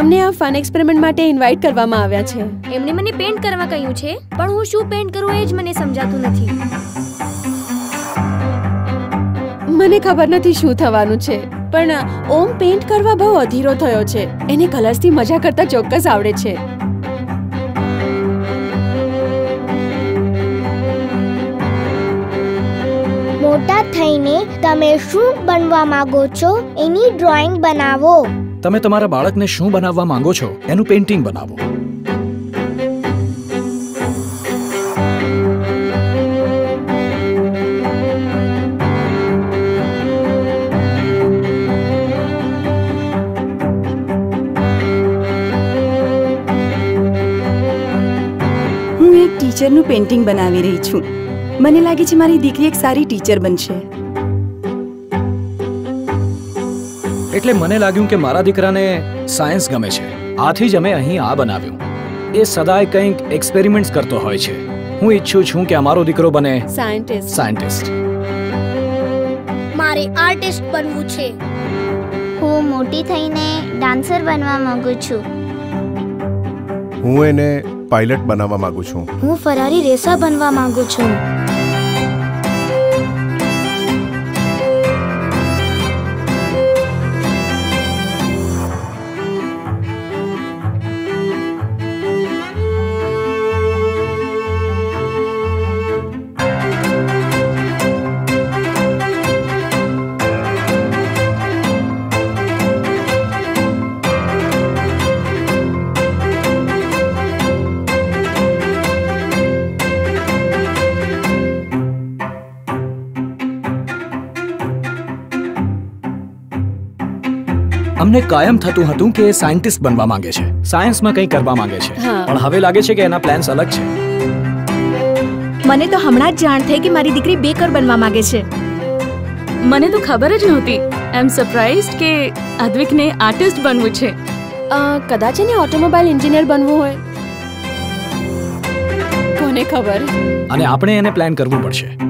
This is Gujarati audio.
અમને આ ફન એક્સપેરિમેન્ટ માટે ઇન્વાઇટ કરવામાં આવ્યા છે. એમણે મને પેન્ટ કરવા કહ્યું છે પણ હું શું પેન્ટ કરું એ જ મને સમજાતું નથી. મને ખબર નથી શું થવાનું છે પણ ઓમ પેન્ટ કરવા બહુ અધીરો થયો છે. એને કલર્સથી મજા કરતા ચોક્કસ આવડે છે. મોટા થઈને તમે શું બનવા માંગો છો? એની ડ્રોઈંગ બનાવો. તમે તમારા બાળકને શું બનાવવા માંગો છો? એનું પેઇન્ટિંગ બનાવો. હું એક ટીચરનું પેઇન્ટિંગ બનાવી રહી છું. મને લાગે છે મારી દીકરી એક સારી ટીચર બનશે. એટલે મને લાગ્યું કે મારા દીકરાને સાયન્સ ગમે છે. આથી જ અમે અહીં આ બનાવ્યું. એ સદાય કંઈક એક્સપેરિમેન્ટ્સ કરતો હોય છે. હું ઈચ્છું છું કે અમારો દીકરો બને સાયન્ટિસ્ટ સાયન્ટિસ્ટ. મારે આર્ટિસ્ટ બનવું છે. હું મોટી થઈને ડાન્સર બનવા માંગુ છું. હું એને પાયલટ બનાવવા માંગુ છું. હું ફરારી રેસા બનવા માંગુ છું. અમને કાયમ થતું હતું કે સાયન્ટિસ્ટ બનવા માંગે છે. સાયન્સમાં કંઈ કરવા માંગે છે. પણ હવે લાગે છે કે એના પ્લાન્સ અલગ છે. મને તો હમણાં જ જાણ થઈ કે મારી દીકરી બેકર બનવા માંગે છે. મને તો ખબર જ નહોતી. આઈ એમ સરપ્રાઇઝ કે અદ્વિકને આર્ટિસ્ટ બનવું છે. કદાચ એને ઓટોમોબાઈલ એન્જિનિયર બનવું હોય. કોને ખબર? અને આપણે એને પ્લાન કરવું પડશે.